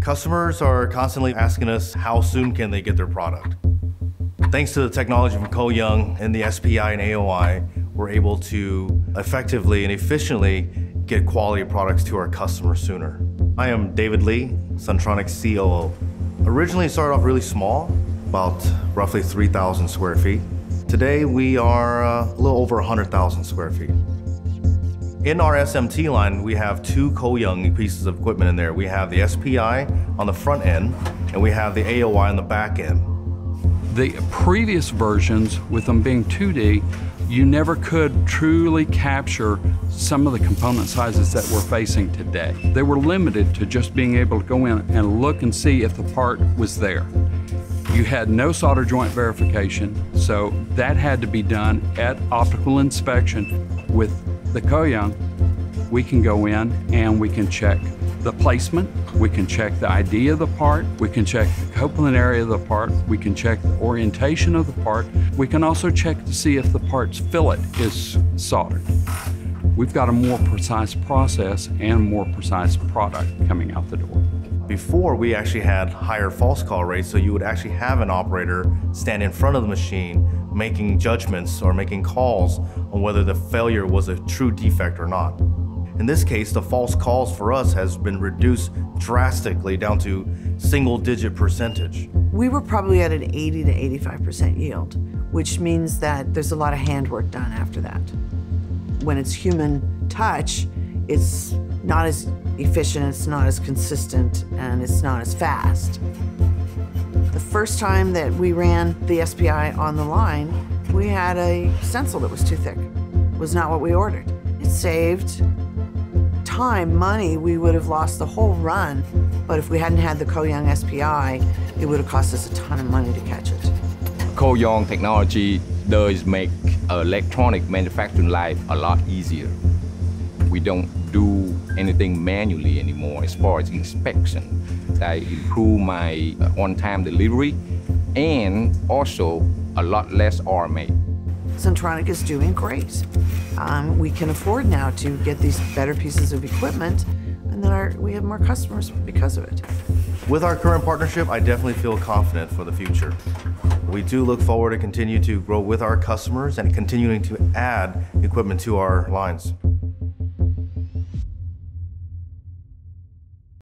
Customers are constantly asking us how soon can they get their product. Thanks to the technology from Koh Young and the SPI and AOI, we're able to effectively and efficiently get quality products to our customers sooner. I am David Lee, Suntronic's COO. Originally started off really small, about roughly 3,000 square feet. Today we are uh, a little over 100,000 square feet. In our SMT line, we have two Koh Young pieces of equipment in there. We have the SPI on the front end, and we have the AOI on the back end. The previous versions, with them being 2D, you never could truly capture some of the component sizes that we're facing today. They were limited to just being able to go in and look and see if the part was there. You had no solder joint verification, so that had to be done at optical inspection with the Koh Young. We can go in and we can check the placement, we can check the ID of the part, we can check the coupling area of the part, we can check the orientation of the part, we can also check to see if the part's fillet is soldered. We've got a more precise process and more precise product coming out the door. Before, we actually had higher false call rates, so you would actually have an operator stand in front of the machine making judgments or making calls on whether the failure was a true defect or not. In this case, the false calls for us has been reduced drastically down to single digit percentage. We were probably at an 80 to 85% yield, which means that there's a lot of handwork done after that. When it's human touch, it's not as efficient, it's not as consistent, and it's not as fast. The first time that we ran the SPI on the line, we had a stencil that was too thick. It was not what we ordered. It saved time, money, we would have lost the whole run. But if we hadn't had the Koh Young SPI, it would have cost us a ton of money to catch it. Koh Young technology does make electronic manufacturing life a lot easier. We don't do anything manually anymore as far as inspection. I improve my on-time delivery and also a lot less RMA. Suntronic is doing great. Um, we can afford now to get these better pieces of equipment, and then our, we have more customers because of it. With our current partnership, I definitely feel confident for the future. We do look forward to continue to grow with our customers and continuing to add equipment to our lines.